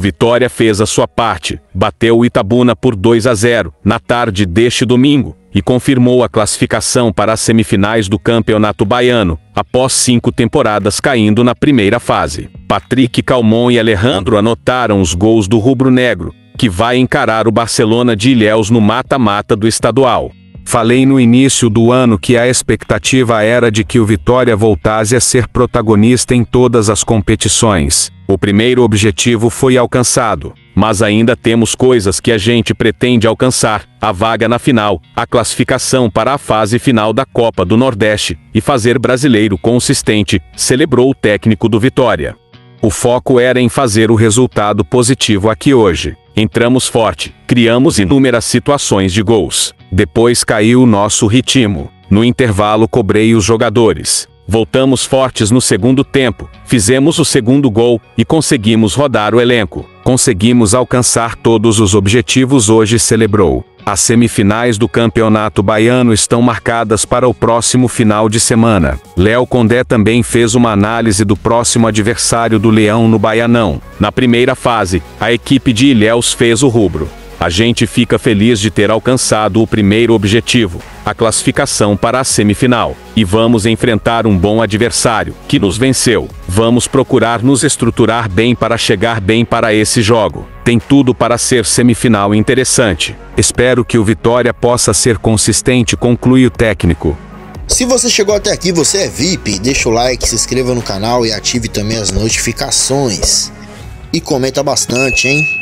Vitória fez a sua parte, bateu o Itabuna por 2 a 0 na tarde deste domingo e confirmou a classificação para as semifinais do Campeonato Baiano, após cinco temporadas caindo na primeira fase. Patrick Calmon e Alejandro anotaram os gols do rubro-negro, que vai encarar o Barcelona de Ilhéus no mata-mata do estadual. Falei no início do ano que a expectativa era de que o Vitória voltasse a ser protagonista em todas as competições. O primeiro objetivo foi alcançado, mas ainda temos coisas que a gente pretende alcançar: a vaga na final, a classificação para a fase final da Copa do Nordeste e fazer brasileiro consistente, celebrou o técnico do Vitória. O foco era em fazer o resultado positivo aqui hoje. Entramos forte, criamos inúmeras situações de gols. Depois caiu o nosso ritmo. No intervalo cobrei os jogadores. Voltamos fortes no segundo tempo, fizemos o segundo gol e conseguimos rodar o elenco. Conseguimos alcançar todos os objetivos hoje celebrou. As semifinais do Campeonato Baiano estão marcadas para o próximo final de semana. Léo Condé também fez uma análise do próximo adversário do Leão no Baianão. Na primeira fase, a equipe de Ilhéus fez o rubro. A gente fica feliz de ter alcançado o primeiro objetivo, a classificação para a semifinal. E vamos enfrentar um bom adversário, que nos venceu. Vamos procurar nos estruturar bem para chegar bem para esse jogo. Tem tudo para ser semifinal interessante. Espero que o Vitória possa ser consistente, conclui o técnico. Se você chegou até aqui, você é VIP, deixa o like, se inscreva no canal e ative também as notificações. E comenta bastante, hein?